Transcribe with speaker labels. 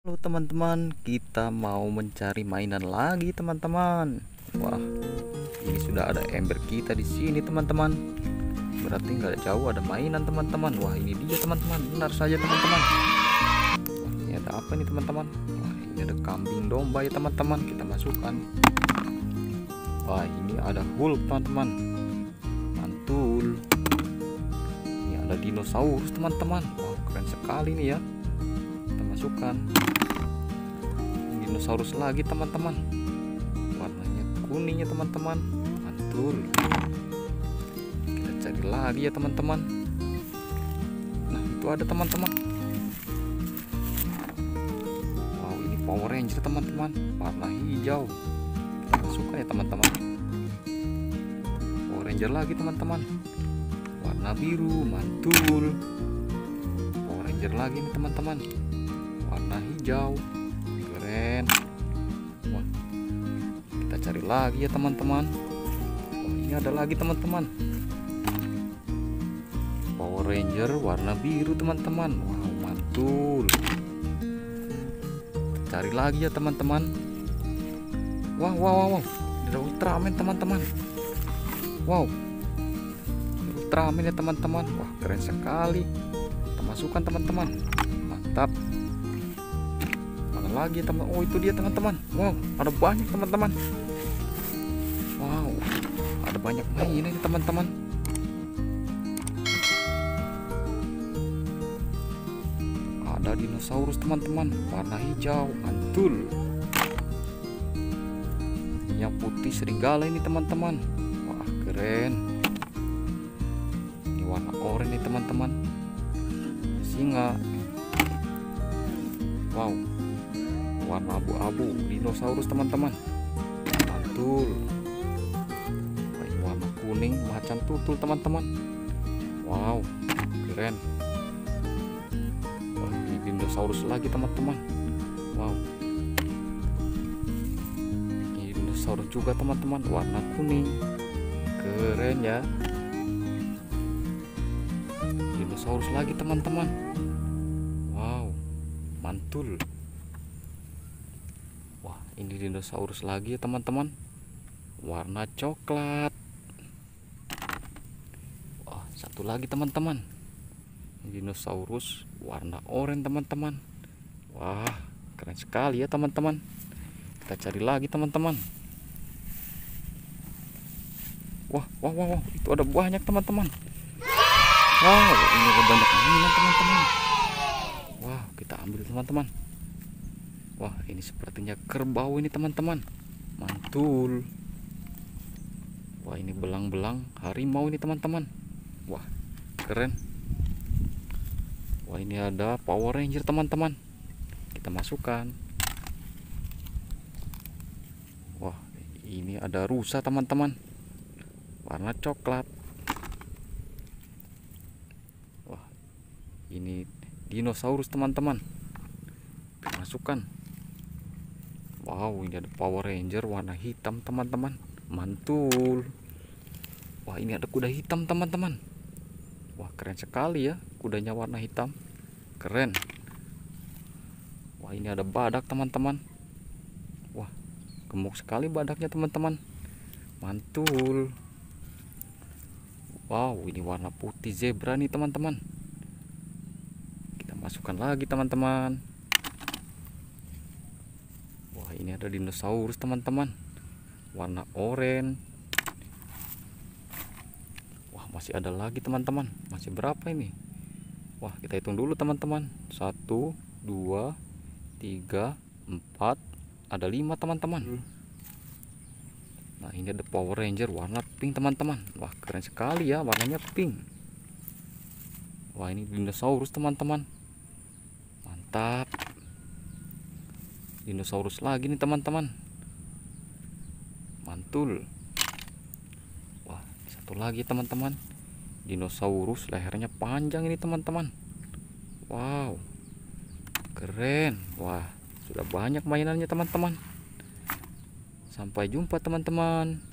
Speaker 1: Halo teman-teman, kita mau mencari mainan lagi teman-teman. Wah, ini sudah ada ember kita di sini teman-teman. Berarti nggak jauh ada mainan teman-teman. Wah, ini dia teman-teman. Benar saja teman-teman. Wah, ini ada apa nih teman-teman? Wah, ini ada kambing domba ya teman-teman. Kita masukkan. Wah, ini ada Hulk teman-teman. Mantul. Ini ada dinosaurus teman-teman. Wah, keren sekali nih ya kita masukkan dinosaurus lagi teman-teman. Warnanya kuningnya teman-teman. Mantul. Kita cari lagi ya teman-teman. Nah itu ada teman-teman. Wow ini Power Ranger teman-teman. Warna hijau. Kita masukkan ya teman-teman. Power Ranger lagi teman-teman. Warna biru mantul. Power Ranger lagi nih teman-teman warna hijau. Keren. Wah kita cari lagi ya teman-teman. Oh, ini ada lagi teman-teman. Power Ranger warna biru teman-teman. Wow mantul. Kita cari lagi ya teman-teman. Wow wow wow, wow. Ada Ultraman teman-teman. Wow. Ultraman ya teman-teman. Wah keren sekali. Kita masukkan teman-teman. Mantap lagi teman. Oh itu dia teman-teman. Wow ada banyak teman-teman. Wow ada banyak mainan teman-teman. Ada dinosaurus teman-teman. Warna hijau mantul. Yang putih serigala ini teman-teman. Wah keren. Ini warna oranye teman-teman. Singa. Wow warna abu-abu dinosaurus teman-teman. Mantul. Ini warna kuning macan tutul teman-teman. Wow keren. Wah, ini dinosaurus lagi teman-teman. Wow. Ini dinosaurus juga teman-teman. Warna kuning. Keren ya. Dinosaurus lagi teman-teman. Wow mantul ini dinosaurus lagi ya teman-teman. Warna coklat. Wah satu lagi teman-teman. Dinosaurus warna oranye teman-teman. Wah keren sekali ya teman-teman. Kita cari lagi teman-teman. Wah wah wah, wah. itu ada banyak teman-teman. Wow, ini ada banyak teman-teman. Wow, kita ambil teman-teman. Wah, ini sepertinya kerbau ini teman-teman. Mantul. Wah, ini belang-belang harimau ini teman-teman. Wah, keren. Wah, ini ada Power Ranger teman-teman. Kita masukkan. Wah, ini ada rusa teman-teman. Warna coklat. ini dinosaurus teman-teman masukkan wow ini ada Power Ranger warna hitam teman-teman. Mantul. Wah ini ada kuda hitam teman-teman. Wah keren sekali ya kudanya warna hitam. Keren. Wah ini ada badak teman-teman. Wah gemuk sekali badaknya teman-teman. Mantul. Wow ini warna putih zebra nih teman-teman. Masukkan lagi teman-teman wah ini ada dinosaurus teman-teman. Warna oranye. Wah masih ada lagi teman-teman. Masih berapa ini? Wah kita hitung dulu teman-teman. Satu dua tiga empat. Ada lima teman-teman. Nah ini ada Power Ranger warna pink teman-teman. Wah keren sekali ya warnanya pink. Wah ini dinosaurus teman-teman. Mantap dinosaurus lagi nih teman-teman. Mantul. Wah satu lagi teman-teman. Dinosaurus lehernya panjang ini teman-teman. Wow. Keren. Wah sudah banyak mainannya teman-teman. Sampai jumpa teman-teman